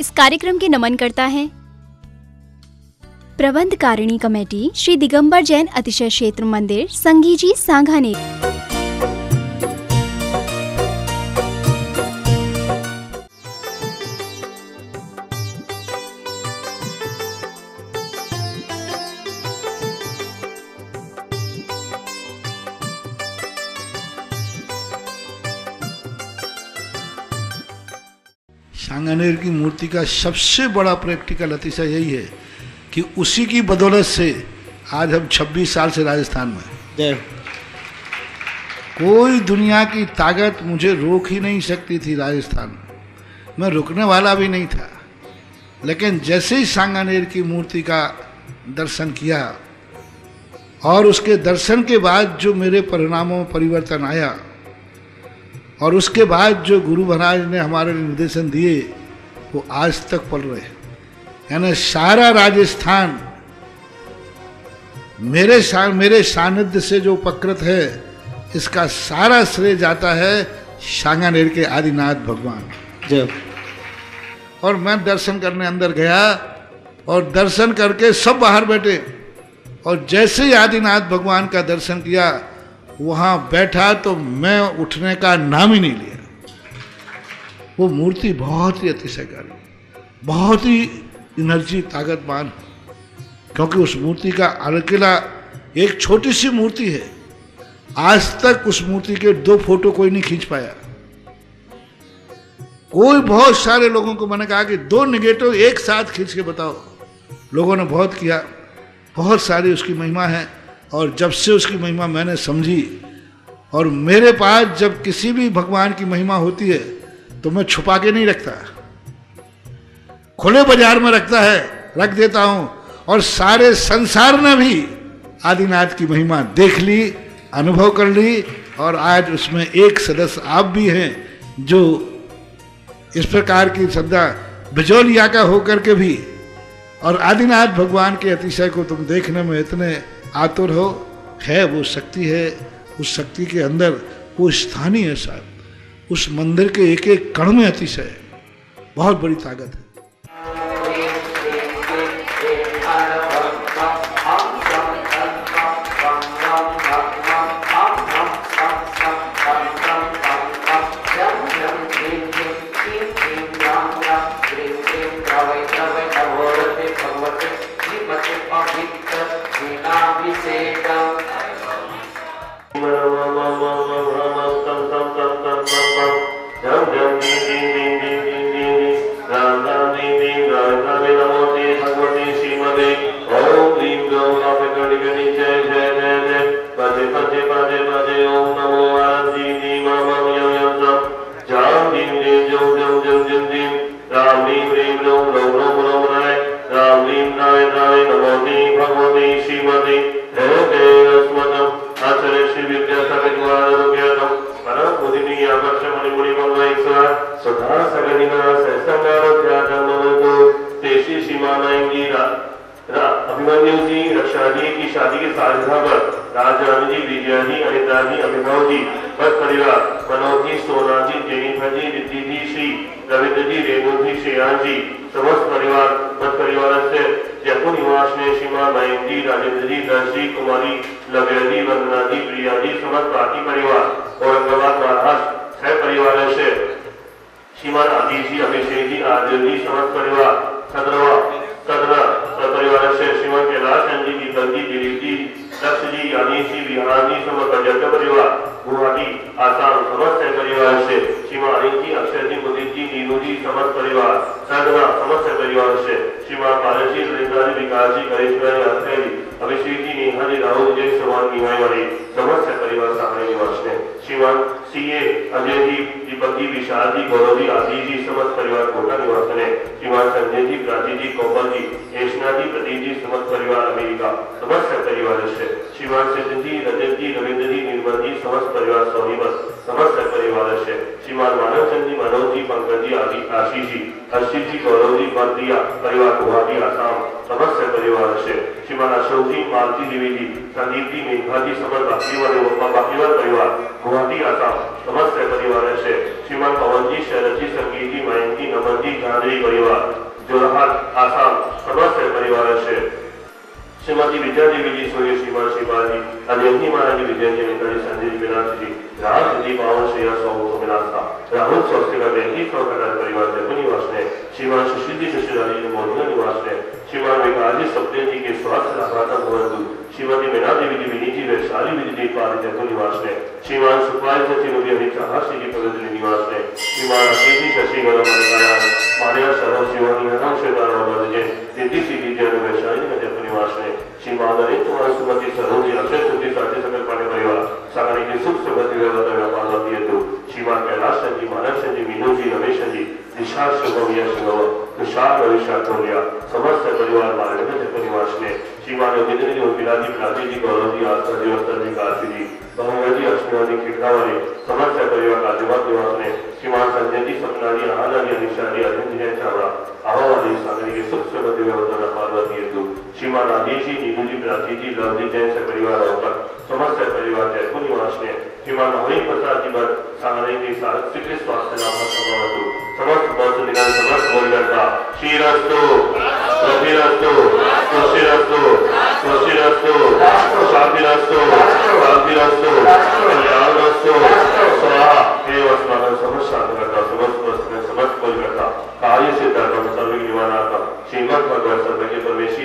इस कार्यक्रम के नमन करता है। प्रबंध कारिणी कमेटी श्री दिगंबर जैन अतिशय क्षेत्र मंदिर, संगीजी सांघाने सांगानेर की मूर्ति का सबसे बड़ा प्रैक्टिकल अतिशय यही है कि उसी की बदौलत से आज हम 26 साल से राजस्थान में कोई दुनिया की ताकत मुझे रोक ही नहीं सकती थी राजस्थान में। मैं रुकने वाला भी नहीं था। लेकिन जैसे ही सांगानेर की मूर्ति का दर्शन किया और उसके दर्शन के बाद जो मेरे परिणामों में परिवर्तन आया और उसके बाद जो गुरु महाराज ने हमारे निर्देशन दिए वो आज तक पल रहे यानी सारा राजस्थान मेरे सा, मेरे सानिध्य से जो उपकृत है इसका सारा श्रेय जाता है शांगानेर के आदिनाथ भगवान। जय और मैं दर्शन करने अंदर गया और दर्शन करके सब बाहर बैठे और जैसे ही आदिनाथ भगवान का दर्शन किया वहाँ बैठा तो मैं उठने का नाम ही नहीं लिया। वो मूर्ति बहुत ही अतिशयकारी, बहुत ही एनर्जी ताकतवान क्योंकि उस मूर्ति का अकेला एक छोटी सी मूर्ति है। आज तक उस मूर्ति के दो फ़ोटो कोई नहीं खींच पाया। कोई बहुत सारे लोगों को मैंने कहा कि दो निगेटिव एक साथ खींच के बताओ। लोगों ने बहुत किया, बहुत सारी उसकी महिमा है। और जब से उसकी महिमा मैंने समझी, और मेरे पास जब किसी भी भगवान की महिमा होती है तो मैं छुपा के नहीं रखता। खुले बाज़ार में रखता है, रख देता हूँ, और सारे संसार ने भी आदिनाथ की महिमा देख ली, अनुभव कर ली, और आज उसमें एक सदस्य आप भी हैं, जो इस प्रकार की श्रद्धा बिजौलिया का होकर के भी, और आदिनाथ भगवान के अतिशय को तुम देखने में इतने आतुर हो है वो शक्ति है, उस शक्ति के अंदर वो स्थानीय है साहब। उस मंदिर के एक एक कण में अतिशय बहुत बड़ी ताकत है। अभिमन्यु जी रक्षा जी की शादी के साझा पर राजरानी जी विजया जी अनिता जी अभिनव जी पद परिवार मनोज जी सोना जी जी रिद्धि जी श्री रविंद्र जी रेणु जी श्रेयान जी समस्त परिवार पद परिवार से जयपुर निवास में श्रीमान नायक जी राजेंद्र जी दर्शी कुमारी लव्य जी वंदना जी प्रिया जी समस्त पार्टी परिवार, औरंगाबाद महाराष्ट्र छह परिवारों से श्रीमान आदिश जी अभिषेक जी आदिल जी समस्त परिवार, सदरवा, सदरा परिवार से श्रीमान कैलाश जी की दर्जी दिलीप जी दक्ष जी अनीश जी बिहार जी समस्त परिवार गुवाहाटी आसाम समस्त परिवार से श्रीमान अनिल जी अक्षय जी मुदित जी नीनू जी समस्त परिवार सदरा समस्त परिवार से श्रीमान पारस जी सुरेंद्र जी विकास जी करेश्वर जी अक्षय जी अभिषेक जी नेहा जी राहुल जी समान निवाई वाले समस्त परिवार सामने निवास में श्रीमान सी ए अजय जी दीपक विशाल जी गौरव जी आदि जी, समस्त परिवार, कोटा निवासन है। श्रीमान संजय जी, प्राची जी कौपल जी, एशना जी, प्रदीप जी, समस्त परिवार अमेरिका, समस्त परिवार श्रीमान सिद्ध जी, रजत जी, रविंद्र जी, निर्मल जी, समस्त परिवार सोनी बस समस्त परिवार से श्रीमान मानव चंद जी मनोज जी पंकज जी आदि आशीष जी हर्षित जी गौरव जी बंदिया परिवार गुवाहाटी आसाम समस्त परिवार से श्रीमान अशोक जी मालती देवी जी संदीप जी मेघा जी समर बाकीवाल बाकीवाल परिवार गुवाहाटी आसाम समस्त परिवार से श्रीमान पवन जी शरद जी संगीत जी मयंक जी नमन जी झांझरी परिवार जोरहाट आसाम समस्त परिवार से श्रीमती विद्या देवी जी सूर्य श्रीमान शिवाजी अजयंती महाराज जी विजय जी नेताजी संजय जी मीनाक्ष जी राज जी पावन श्रेया सौ मिलासा राहुल स्वास्थ्य का व्यक्ति प्रकार परिवार जयपुर निवास ने श्रीमान सुशील जी सुशीलाली जी के स्वास्थ्य लाभाता भवंतु श्रीमती मीना देवी जी विनीत जी वैशाली विधि जी पाल जयपुर निवास ने श्रीमान सुखपाल सचिव जी अनित हास्य जी पवित्र निवास ने श्रीमान अखिल जी शशि गौरव मणिकाया मारिया सरो शिवानी हरम श्रीमान जय निधि सी जी जय वैशाली में जयपुर निवास ने श्री माधवी कुमार सुमति सरोजी अक्षय शुद्धि साथी सकल पाने परिवार। की सुख सुमति व्यवस्था व्यापार होती है तो श्रीमान कैलाश सिंह जी मानव सिंह जी मीनू जी रमेश जी निशार शुभम यश शुभम तुषार रविशा टोलिया समस्त परिवार मारे निवास ने श्रीमान योगेंद्र जी उर्मिला जी प्राची जी गौरव जी आस्था जी अख्तर जी काशी जी बहुमय जी अश्विना जी खिड़कावाली समस्त परिवार का गाजियाबाद निवास ने श्रीमान संजय जी सपना जी आहाना जी अनिशा जी अरविंद जी चावड़ा आवावादी सागरी की सुख व्यवस्था व्यापार होती है तो श्रीमान राजेश जी नीलू जी प्राची जी लव जैन से परिवार, और समस्त परिवार, जयपुर निवास ने श्रीमान नवनी प्रसाद जी पर सांगने के साथ श्री स्वास्थ्य नाम संभवतु समस्त बौद्ध निगम समस्त बोलगर्ता श्रीरस्तु रतिरस्तु स्वस्तिरस्तु स्वस्तिरस्तु शांतिरस्तु शांतिरस्तु कल्याणरस्तु, स्वाहा। हे अस्माकं समस्त शांतकर्ता समस्त समस्त बोलगर्ता कार्य सिद्धार्थम सर्व निवारणार्थम श्रीमद भगवत सर्वज्ञ परमेश्वरी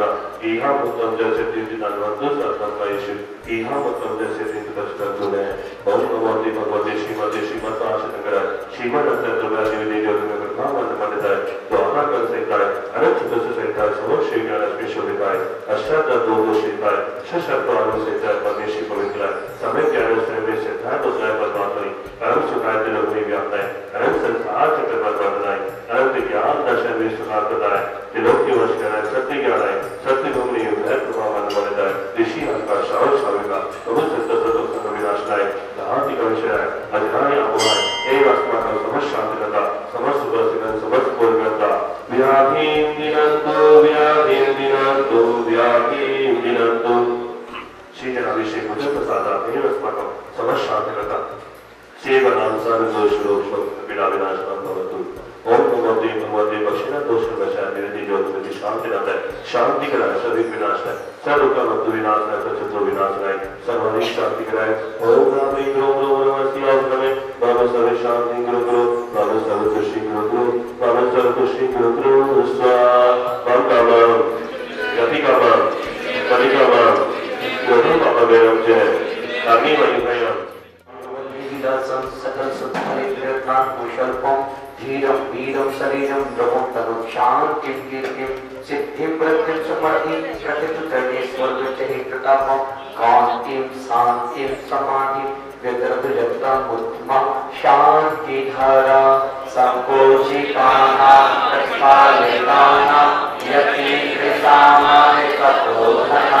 श्री ब्रह्मा यंत्र भगवत सर्वे परम विघ्नाय हे अस्माकं समस्त शांतिकर्ता इहा मुक्तम जय सिद्धि दानवन्तु सद्धम कायेषु इहा मुक्तम जय सिद्धि दर्शनन्तु है ओम नमो देव भगवते श्रीमते श्रीमत आशंकर श्रीमद अंतर दुर्गा देवी देवी ज्योति में ब्रह्मा मंडताय द्वारा कर। संहिताय अनंत चतुर्थ संहिताय समस्त श्री ज्ञान विश्वविद्याय अष्टादश दो दो संहिताय सशक्त अनु संहिताय परमेश्वरी पवित्राय समय ज्ञान सर्वे सिद्धाय दोषाय परमात्मनि परम सुखाय तिलोकनि व्याप्ताय अनंत संसार चक्र पर वर्तनाय अनंत ज्ञान दर्शन विश्वनाथ प्रदाय त्रिलोक्य दोष रोष पीड़ा भवतु ओम भगवते भगवते बक्षिण दोष वशाय विरति ज्योति शांति रहता है शांति कराए सभी विनाश है सर्व का मत विनाश है प्रचुर विनाश है सर्वाधिक शांति कराए ओम राम ग्रो ग्रो नमस्ते आश्रमे बाबा सर्व शांति ग्रो ग्रो बाबा सर्व खुशी ग्रो ग्रो बाबा सर्व खुशी ग्रो ग्रो स्वाहा बम का बम गति का बम बलि का बम दोनों बाबा बेरम जय अग्नि कुशल्पं धीरं वीरं शरीरं द्रवं तनु शान्तिं कीर्तिं सिद्धिं वृद्धिं समृद्धिं प्रतितुतये स्वर्गचहि प्रतापं कान्तिं शान्तिं समाधिं व्यदर्भजतां उत्तमं शान्तिधारा सङ्कोचितानां प्रस्फालितानां यतीन्द्रसामाय कपोधनानां ईशस्तिराष्टस्य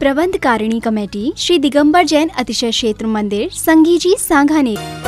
प्रबंध कारिणी कमेटी श्री दिगंबर जैन अतिशय क्षेत्र मंदिर संगीजी सांघानेर